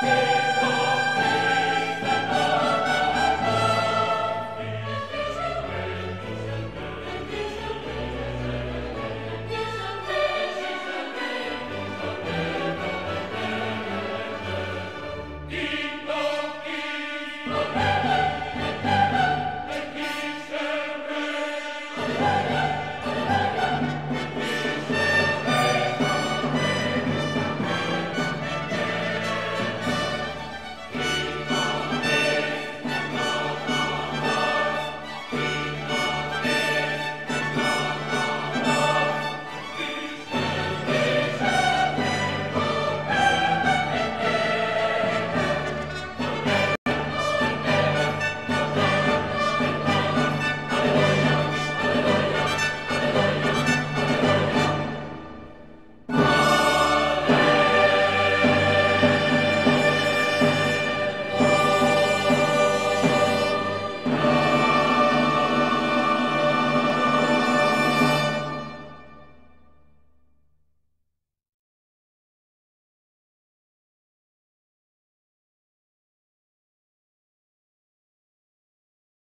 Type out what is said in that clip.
Yeah.